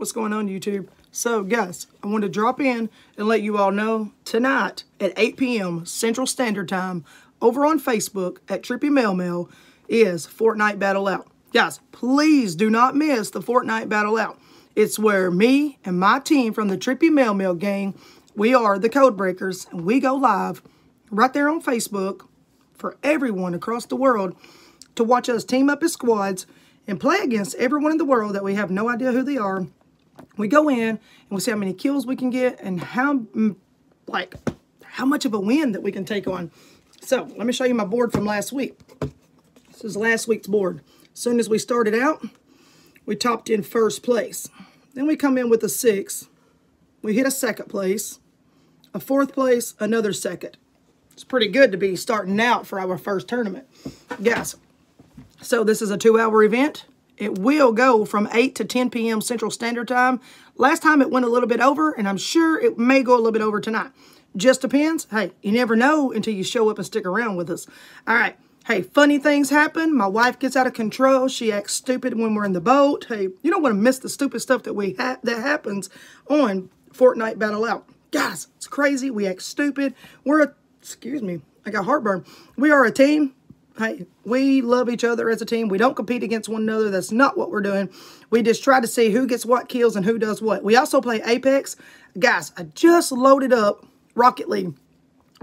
What's going on, YouTube? So, guys, I want to drop in and let you all know tonight at 8 p.m. Central Standard Time over on Facebook at Trippy MEL MEL is Fortnite Battle Out. Guys, please do not miss the Fortnite Battle Out. It's where me and my team from the Trippy MEL MEL gang, we are the Code Breakers, and we go live right there on Facebook for everyone across the world to watch us team up as squads and play against everyone in the world that we have no idea who they are. We go in and we see how many kills we can get and how, mm, like, how much of a win that we can take on. So, let me show you my board from last week. This is last week's board. As soon as we started out, we topped in first place. Then we come in with a six. We hit a second place. A fourth place, another second. It's pretty good to be starting out for our first tournament. Guys, so this is a two-hour event. It will go from 8 to 10 p.m. Central Standard Time. Last time it went a little bit over, and I'm sure it may go a little bit over tonight. Just depends. Hey, you never know until you show up and stick around with us. All right. Hey, funny things happen. My wife gets out of control. She acts stupid when we're in the boat. Hey, you don't want to miss the stupid stuff that we ha that happens on Fortnite Battle Out. Guys, it's crazy. We act stupid. We're a, excuse me, I got heartburn. We are a team. Hey, we love each other as a team. We don't compete against one another. That's not what we're doing. We just try to see who gets what kills and who does what. We also play Apex. Guys, I just loaded up Rocket League.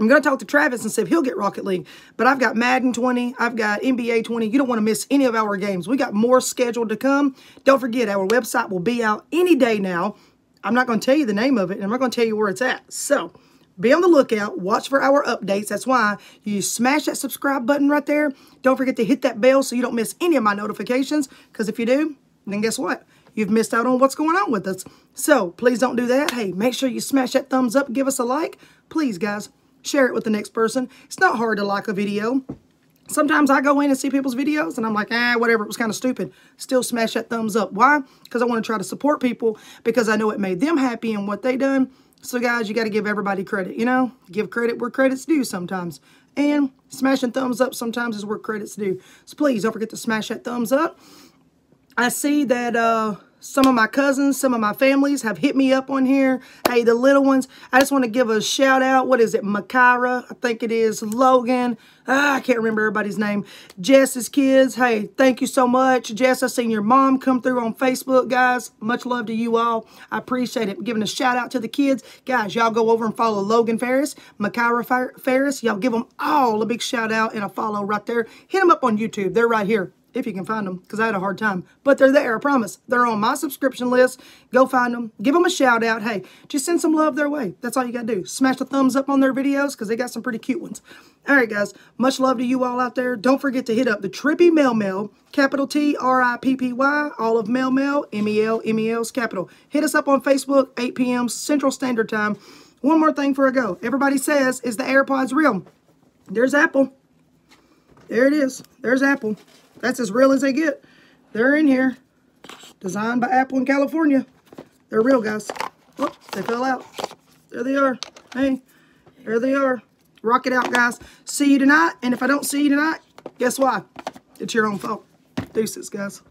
I'm going to talk to Travis and see if he'll get Rocket League. But I've got Madden 20. I've got NBA 20. You don't want to miss any of our games. We got more scheduled to come. Don't forget, our website will be out any day now. I'm not going to tell you the name of it, and I'm not going to tell you where it's at. So, be on the lookout. Watch for our updates. That's why you smash that subscribe button right there. Don't forget to hit that bell so you don't miss any of my notifications. Because if you do, then guess what? You've missed out on what's going on with us. So please don't do that. Hey, make sure you smash that thumbs up. Give us a like. Please, guys, share it with the next person. It's not hard to like a video. Sometimes I go in and see people's videos and I'm like, ah, whatever, it was kind of stupid. Still smash that thumbs up. Why? Because I want to try to support people because I know it made them happy and what they done so guys, you got to give everybody credit, you know? Give credit where credit's due sometimes. And smashing thumbs up sometimes is where credit's due. So please don't forget to smash that thumbs up. I see that uh, some of my cousins, some of my families have hit me up on here. Hey, the little ones, I just want to give a shout out. What is it? Makara, I think it is. Logan. Ah, I can't remember everybody's name. Jess's kids. Hey, thank you so much. Jess, I seen your mom come through on Facebook, guys. Much love to you all. I appreciate it. Giving a shout out to the kids. Guys, y'all go over and follow Logan Ferris, Makara Ferris. Y'all give them all a big shout out and a follow right there. Hit them up on YouTube. They're right here if you can find them, because I had a hard time. But they're there, I promise. They're on my subscription list. Go find them. Give them a shout out. Hey, just send some love their way. That's all you got to do. Smash the thumbs up on their videos, because they got some pretty cute ones. All right, guys. Much love to you all out there. Don't forget to hit up the Trippy MEL MEL, capital T-R-I-P-P-Y, all of MEL MEL, M-E-L, M-E-L's capital. Hit us up on Facebook, 8 p.m. Central Standard Time. One more thing for a go. Everybody says, is the AirPods real? There's Apple. There it is. There's Apple. That's as real as they get. They're in here. Designed by Apple in California. They're real, guys. Oh, they fell out. There they are. Hey, there they are. Rock it out, guys. See you tonight. And if I don't see you tonight, guess why? It's your own fault. Deuces, guys.